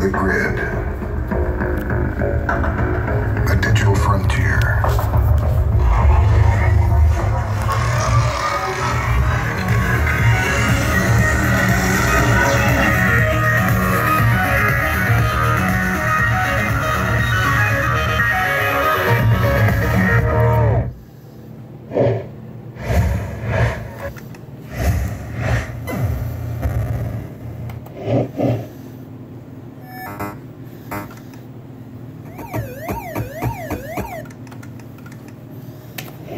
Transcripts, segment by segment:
The Grid.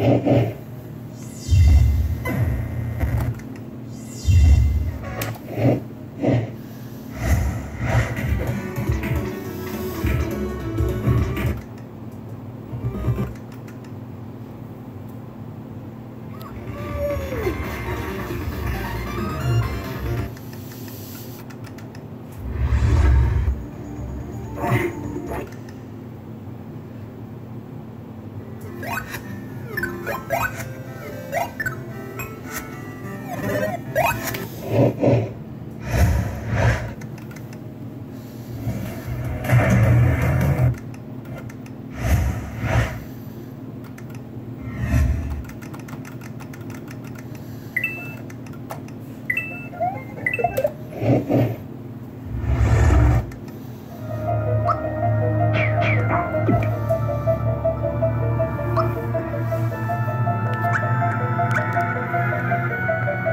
A digital What?